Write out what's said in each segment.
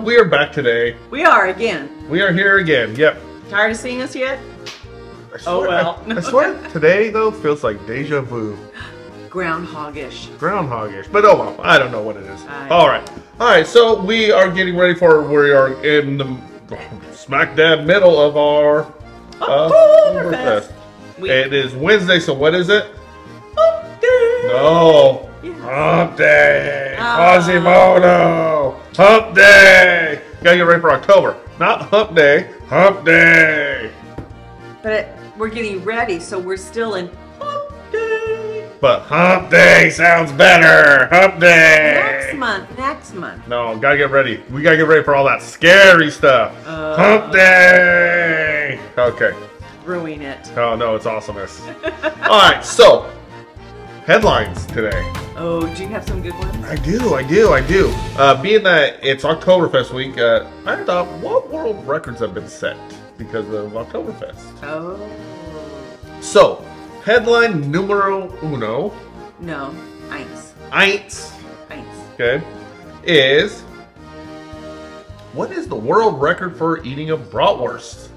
We are back today. We are again. We are here again. Yep. Tired of seeing us yet? I Oh, well. I, I swear today though feels like deja vu, Groundhogish. groundhogish. But oh well, I don't know what it is. Aye. All right, all right. So we are getting ready for. We are in the smack dab middle of our uh, We- It is Wednesday. So what is it? Hump day. No. Yes. Hump day. Ah. Quasimodo. Hump day. Gotta get ready for October. Not hump day. Hump day. But it, we're getting ready, so we're still in hump day. But hump day sounds better. Hump day. Next month, next month. No, gotta get ready. We gotta get ready for all that scary stuff. Uh. hump day. Okay. Ruin it. Oh no, it's awesomeness. all right, so headlines today. Oh, do you have some good ones? I do, I do, I do. Uh, being that it's Oktoberfest week, uh, I thought, what world records have been set because of Oktoberfest? Oh. So, headline numero uno, No. Eins. eins, Eins. okay, is what is the world record for eating a bratwurst?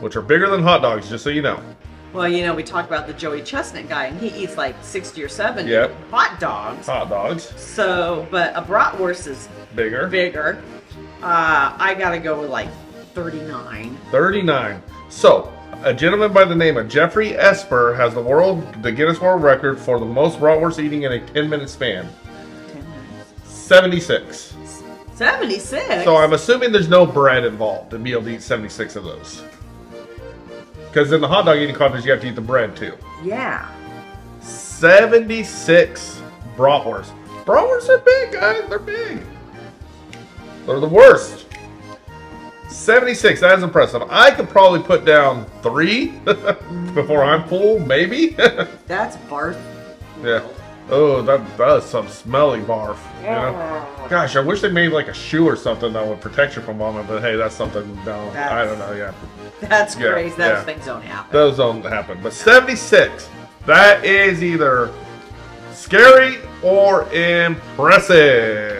Which are bigger than hot dogs, just so you know. Well, you know, we talk about the Joey Chestnut guy, and he eats like 60 or 70 Yep. hot dogs. Hot dogs, So, but a bratwurst is bigger. bigger. Uh, I gotta go with like 39. 39. So, a gentleman by the name of Jeffrey Esper has the world, the Guinness World Record for the most bratwurst eating in a 10 minute span. 10 minutes. 76. 76? So I'm assuming there's no bread involved to be able to eat 76 of those. Because in the hot dog eating contest, you have to eat the bread too. Yeah. 76 bratwurst. Bratwursts are big, guys. They're big. They're the worst. 76. That is impressive. I could probably put down three before I'm full, maybe. That's Barth. yeah. Oh, that that's some smelly barf. You know? Oh. Gosh, I wish they made like a shoe or something that would protect you from vomit. But hey, that's something. No, I don't know. Yeah. That's Yeah, crazy. Those yeah. things don't happen. Those don't happen. But 76, that is either scary or impressive.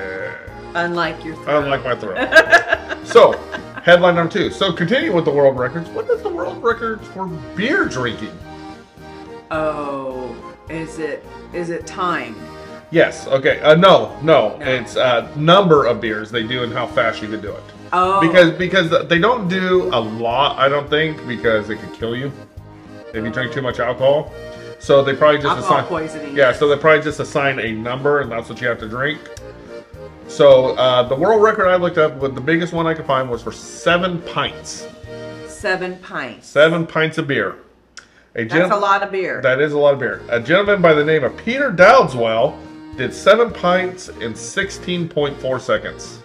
Unlike your throat. Unlike my throat. so, headline number two. So, continuing with the world records, what is the world record for beer drinking? Oh, is it is it time? Yes. Okay. Uh, no, no. No. It's uh, number of beers they do and how fast you can do it. Oh, Because because they don't do a lot, I don't think, because it could kill you if you drink too much alcohol. So they probably just alcohol assign. poisoning. Yeah, so they probably just assign a number, and that's what you have to drink. So uh, the world record I looked up, but the biggest one I could find was for seven pints. Seven pints. Seven pints of beer. A That's a lot of beer. That is a lot of beer. A gentleman by the name of Peter Dowdeswell did seven pints in 16.4 seconds.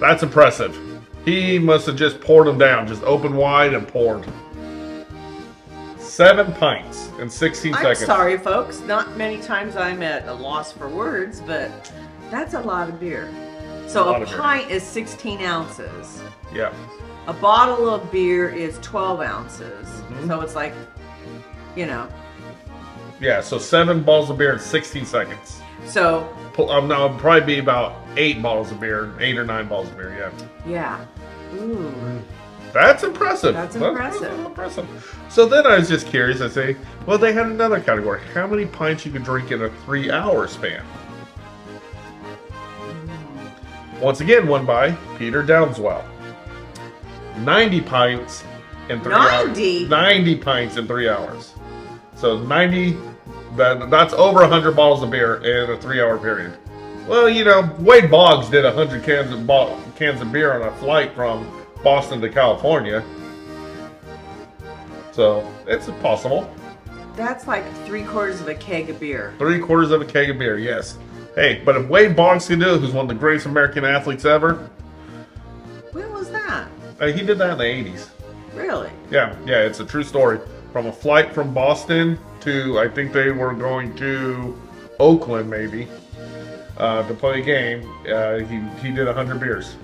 That's impressive. He must have just poured them down, just opened wide and poured. Seven pints in 16 I'm seconds. sorry, folks. Not many times I'm at a loss for words, but that's a lot of beer. So A a, of beer. pint is 16 ounces. Yeah. A bottle of beer is 12 ounces. Mhm. So it's like, you know. Yeah, so seven bottles of beer in 16 seconds. So Um, now, it'd probably be about eight bottles of beer, eight or nine bottles of beer, yeah. yeah. Ooh. That's impressive. That's impressive. impressive. So then I was just curious. I say, well, they had another category. How many pints you could drink in a three-hour span? Once again, won by Peter Dowdeswell. 90 pints in three 90? hours. 90 pints in three hours. So 90, that, that's over 100 bottles of beer in a three-hour period. Well, you know, Wade Boggs did 100 cans of, cans of beer on a flight from Boston to California. So it's possible. That's like three quarters of a keg of beer. Three quarters of a keg of beer, yes. Hey, but if Wade Boggs can do it, who's one of the greatest American athletes ever, When was that? uh, he did that in the 80s. Really? Yeah, yeah, it's a true story. From a flight from Boston to, I think they were going to Oakland, maybe, uh, to play a game. Uh, he, he did 100 beers.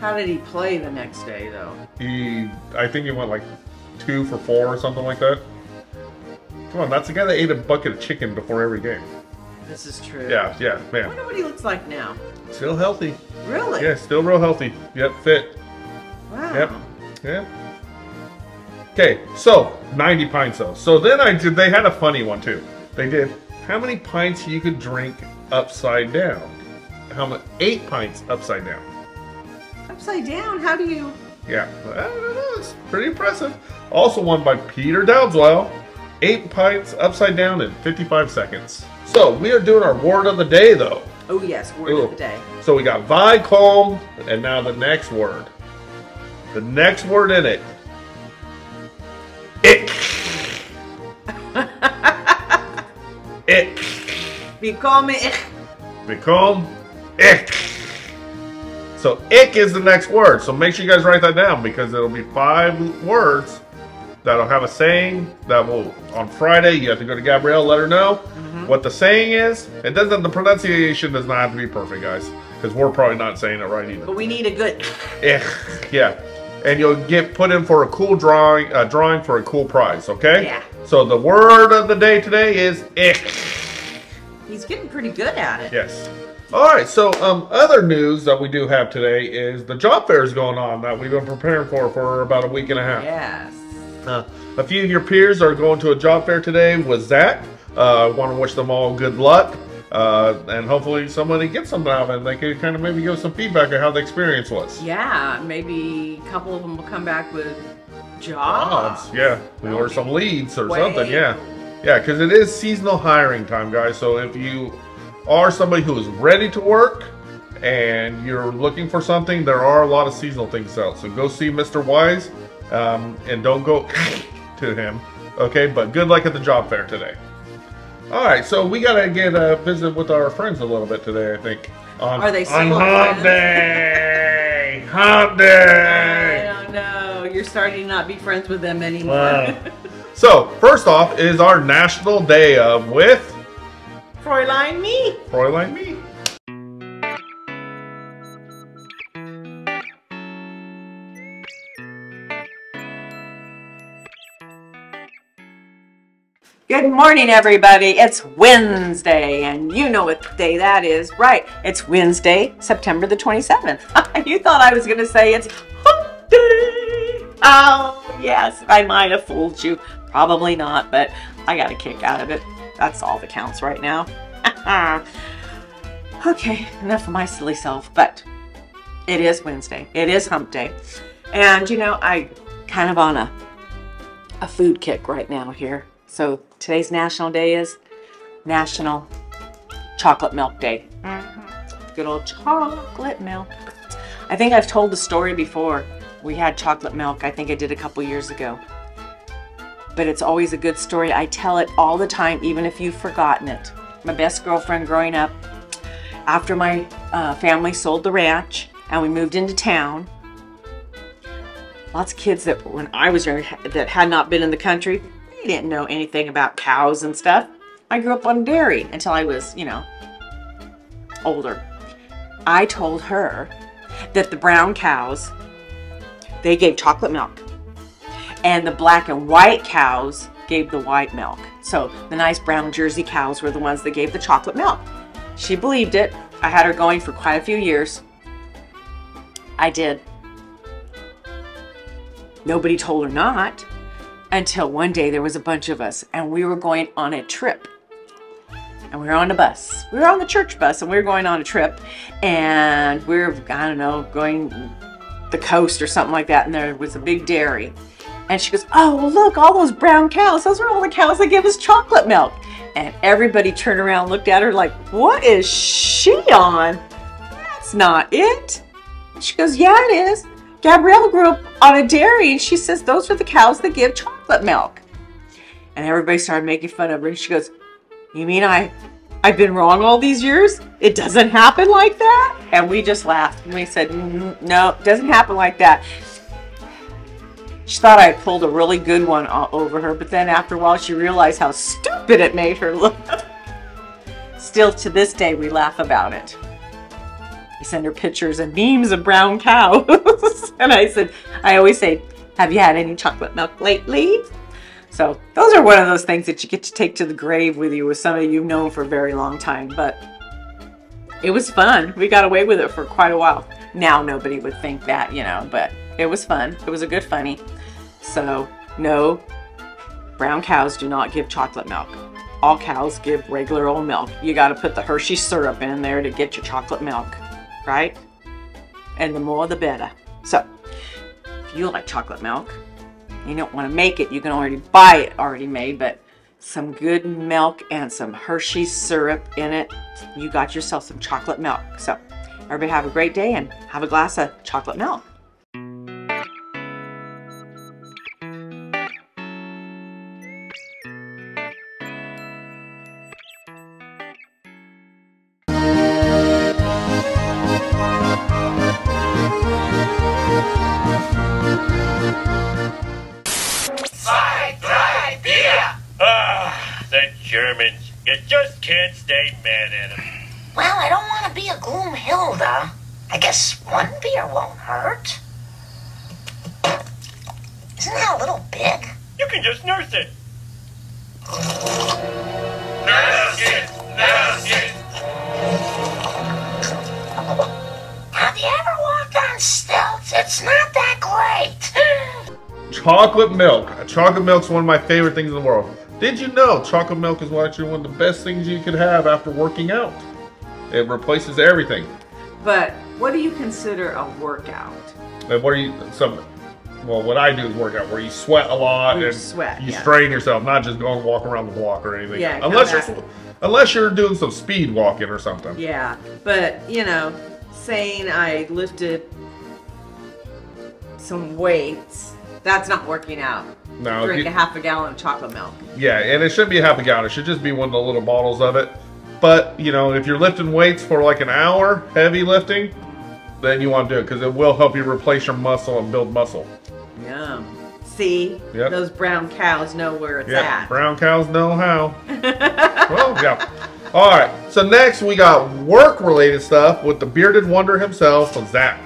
How did he play the next day, though? He, I think he went like two for four or something like that. Come on, that's the guy that ate a bucket of chicken before every game. This is true. Yeah, yeah, man. I wonder what he looks like now. Still healthy. Really? Yeah, still real healthy. Yep, fit. Wow. Yep. Yeah. Okay, so 90 pints though. So then I did. They had a funny one too. They did how many pints you could drink upside down. How much? Eight pints upside down. Upside down. How do you? Yeah, know. It's pretty impressive. Also won by Peter Dowdeswell. Eight pints upside down in 55 seconds. So we are doing our word of the day though. Oh yes, word Ooh. of the day. So we got Vicombe, and now the next word. The next word in it. Ick. Ick. Become it. Vicombe. Ick. So ick is the next word. So make sure you guys write that down because it'll be five words that'll have a saying that will on Friday you have to go to Gabrielle, let her know mm-hmm. What the saying is. It doesn't the pronunciation does not have to be perfect, guys. Because we're probably not saying it right either. But we need a good. Yeah. And you'll get put in for a cool drawing, uh, drawing for a cool prize, okay? Yeah. So the word of the day today is ick. He's getting pretty good at it. Yes. All right. So um, other news that we do have today is the job fair is going on that we've been preparing for for about a week and a half. Yes. Uh, a few of your peers are going to a job fair today with Zach. Uh, Want to wish them all good luck. Uh, and hopefully somebody gets something out of it and they can kind of maybe give some feedback on how the experience was. Yeah, maybe a couple of them will come back with jobs. Odds, yeah, or some leads or something, yeah, yeah, because it is seasonal hiring time, guys. So if you are somebody who is ready to work and you're looking for something, there are a lot of seasonal things out. So go see Mr. Wise, um, and don't go to him, okay? But good luck at the job fair today. All right, so we gotta get a visit with our friends a little bit today, I think. On, Are they on still Hump? Day? Hump I Day! don't know. You're starting to not be friends with them anymore. Wow. So, first off is our National Day of with Fräulein me. Fräulein Me. Good morning, everybody. It's Wednesday, and you know what day that is, right? It's Wednesday, September the 27th. you thought I was going to say it's Hump Day. Oh, yes, I might have fooled you. Probably not, but I got a kick out of it. That's all that counts right now. okay, enough of my silly self, but it is Wednesday. It is Hump Day. And, you know, I kind of on a a food kick right now here. So today's national day is National Chocolate Milk Day. Good old chocolate milk. I think I've told the story before. We had chocolate milk. I think I did a couple years ago. But it's always a good story. I tell it all the time, even if you've forgotten it. My best girlfriend growing up, after my uh, family sold the ranch and we moved into town, lots of kids that when I was young that had not been in the country, they didn't know anything about cows and stuff. I grew up on dairy until I was, you know, older. I told her that the brown cows, they gave chocolate milk. And the black and white cows gave the white milk. So the nice brown Jersey cows were the ones that gave the chocolate milk. She believed it. I had her going for quite a few years. I did. Nobody told her not until one day there was a bunch of us and we were going on a trip. And we were on a bus. We were on the church bus and we were going on a trip and we were, I don't know, going the coast or something like that and there was a big dairy. And she goes, Oh, look, all those brown cows. Those are all the cows that give us chocolate milk. And everybody turned around looked at her like, What is she on? That's not it. She goes, Yeah, it is. Gabrielle grew up on a dairy and she says those are the cows that give chocolate milk. And everybody started making fun of her. And she goes, You mean I I've been wrong all these years? It doesn't happen like that? And we just laughed and we said, "Mm, No, it doesn't happen like that. She thought I pulled a really good one over her, but then after a while she realized how stupid it made her look. Still to this day, we laugh about it. I send her pictures and memes of brown cows. and I said, I always say, Have you had any chocolate milk lately? So those are one of those things that you get to take to the grave with you with somebody you've known for a very long time. But it was fun. We got away with it for quite a while. Now nobody would think that, you know, but it was fun. It was a good funny. So no, brown cows do not give chocolate milk. All cows give regular old milk. You got to put the Hershey syrup in there to get your chocolate milk, right? And the more the better. So you like chocolate milk, you don't want to make it, you can already buy it already made, but some good milk and some Hershey syrup in it, you got yourself some chocolate milk. So everybody have a great day and have a glass of chocolate milk. One beer won't hurt. Isn't that a little big? You can just nurse it. Nurse it! Nurse it! Have you ever walked on stilts? It's not that great. Chocolate milk. Chocolate milk's one of my favorite things in the world. Did you know chocolate milk is actually one of the best things you could have after working out? It replaces everything. But what do you consider a workout? And what are you some well what I do is work out where you sweat a lot You and sweat, you yeah. strain yourself, not just go and walk around the block or anything. Yeah, unless you're unless you're doing some speed walking or something. Yeah, but you know, saying I lifted some weights, that's not working out. No, Drink you- a half a gallon of chocolate milk. Yeah, and it shouldn't be a half a gallon. It should just be one of the little bottles of it. But you know, if you're lifting weights for like an hour, heavy lifting, then you want to do it because it will help you replace your muscle and build muscle. Yum. See, Yep. those brown cows know where it's Yeah, at. brown cows know how. well, yeah. All right. So next we got work-related stuff with the bearded wonder himself, Zach.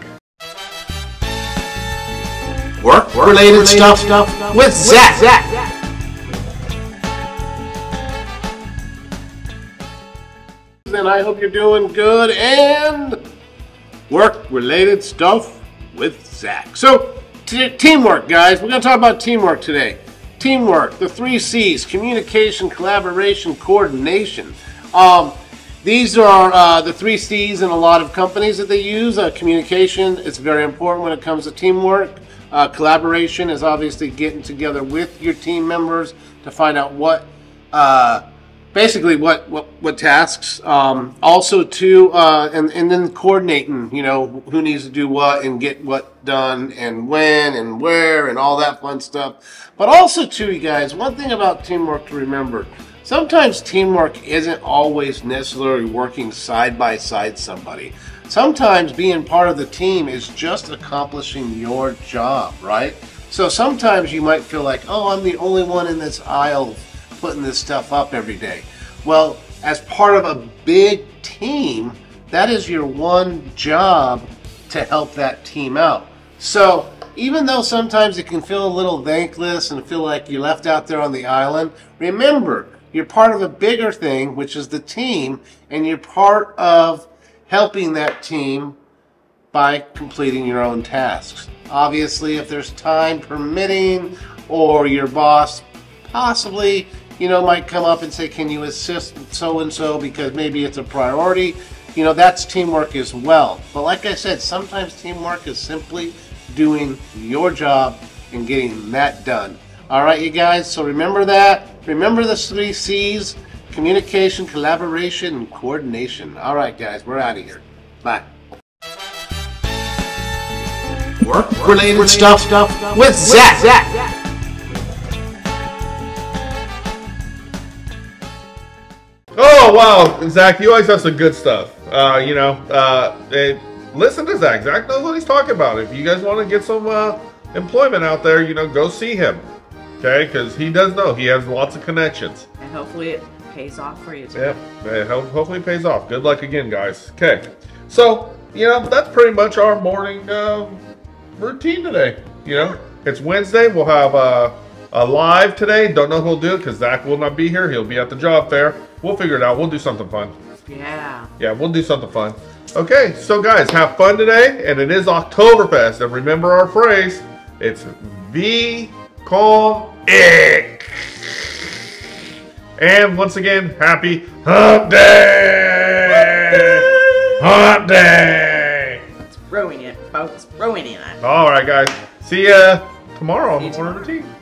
Work related stuff Stuff. with Zach. Zach. And I hope you're doing good and work related stuff with Zach. So, teamwork, guys. We're going to talk about teamwork today. Teamwork, the three C's communication, collaboration, coordination. Um, these are uh, the three C's in a lot of companies that they use. Uh, communication is very important when it comes to teamwork. Uh, collaboration is obviously getting together with your team members to find out what, uh, basically what what, what tasks. Um, also, to uh, and and then coordinating. You know who needs to do what and get what done and when and where and all that fun stuff. But also, too, you guys, one thing about teamwork to remember. Sometimes teamwork isn't always necessarily working side by side somebody. Sometimes being part of the team is just accomplishing your job, right? So sometimes you might feel like, oh, I'm the only one in this aisle putting this stuff up every day. Well, as part of a big team, that is your one job to help that team out. So even though sometimes it can feel a little thankless and feel like you're left out there on the island, remember, you're part of a bigger thing, which is the team, and you're part of helping that team by completing your own tasks. Obviously, if there's time permitting, or your boss possibly, you know, might come up and say, Can you assist so and so because maybe it's a priority? You know, that's teamwork as well. But like I said, sometimes teamwork is simply doing your job and getting that done. All right, you guys, so remember that. Remember the three C's communication, collaboration, and coordination. All right, guys, we're out of here. Bye. Work related stuff Stuff with Zach. Oh wow, Zach, you always have some good stuff. Uh, you know, uh, eh, listen to Zach. Zach knows what he's talking about. If you guys want to get some uh, employment out there, you know, go see him. Okay, because he does know he has lots of connections. And hopefully it pays off for you too. Yep, it hopefully it pays off. Good luck again, guys. Okay, so you know that's pretty much our morning uh, routine today. You know, it's Wednesday. We'll have uh, uh, live today. Don't know who'll do it because Zach will not be here. He'll be at the job fair. We'll figure it out. We'll do something fun. Yeah. Yeah, we'll do something fun. Okay, so guys, have fun today, and it is Oktoberfest. And remember our phrase: it's V calm ick. And once again, happy Hump Day! Hump Day! It's ruining it, folks. Ruining it. All right, guys. See ya tomorrow on See the you Morning Routine.